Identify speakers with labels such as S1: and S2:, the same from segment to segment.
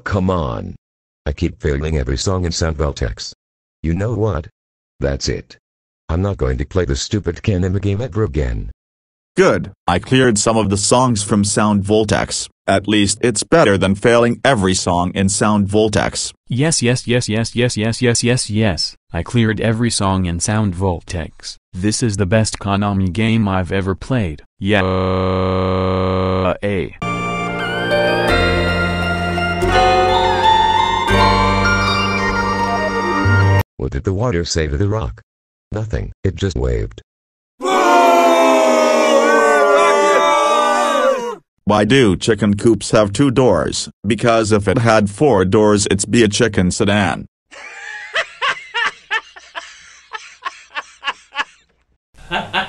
S1: Oh come on. I keep failing every song in Sound Voltex. You know what? That's it. I'm not going to play the stupid Konami game ever again.
S2: Good, I cleared some of the songs from Sound Voltex. At least it's better than failing every song in Sound Voltex.
S3: Yes yes yes yes yes yes yes yes yes, I cleared every song in Sound Voltex. This is the best Konami game I've ever played. Yeah.
S1: Did the water say to the rock? Nothing, it just waved.
S2: Why do chicken coops have two doors? Because if it had four doors it'd be a chicken sedan.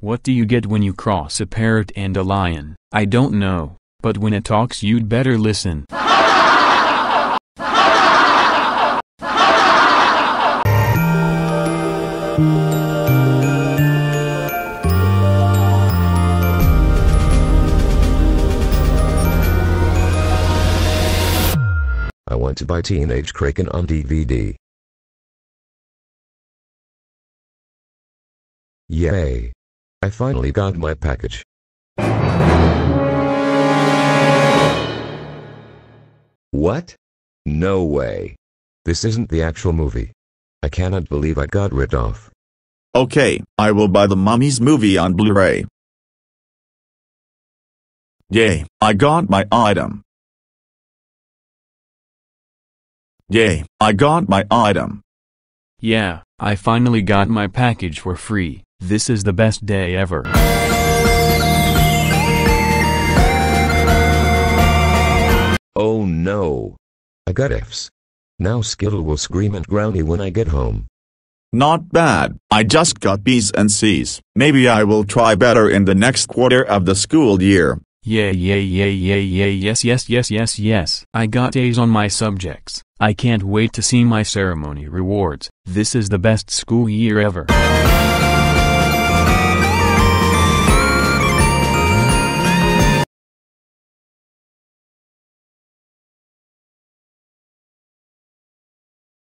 S3: What do you get when you cross a parrot and a lion? I don't know, but when it talks you'd better listen.
S1: I want to buy Teenage Kraken on DVD. Yay! I finally got my package. What? No way. This isn't the actual movie. I cannot believe I got rid of.
S2: Okay, I will buy the Mummies movie on Blu-ray. Yay, I got my item. Yay, I got my item.
S3: Yeah, I finally got my package for free. This is the best day ever.
S1: Oh no. I got F's. Now Skittle will scream and Brownie when I get home.
S2: Not bad, I just got B's and C's. Maybe I will try better in the next quarter of the school year.
S3: Yeah yeah yeah yeah yeah yes yes yes yes yes. I got A's on my subjects. I can't wait to see my ceremony rewards. This is the best school year ever.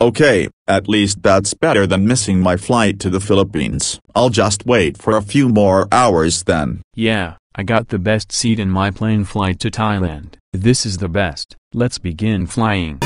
S2: okay, at least that's better than missing my flight to the Philippines. I'll just wait for a few more hours then.
S3: Yeah, I got the best seat in my plane flight to Thailand. This is the best. Let's begin flying.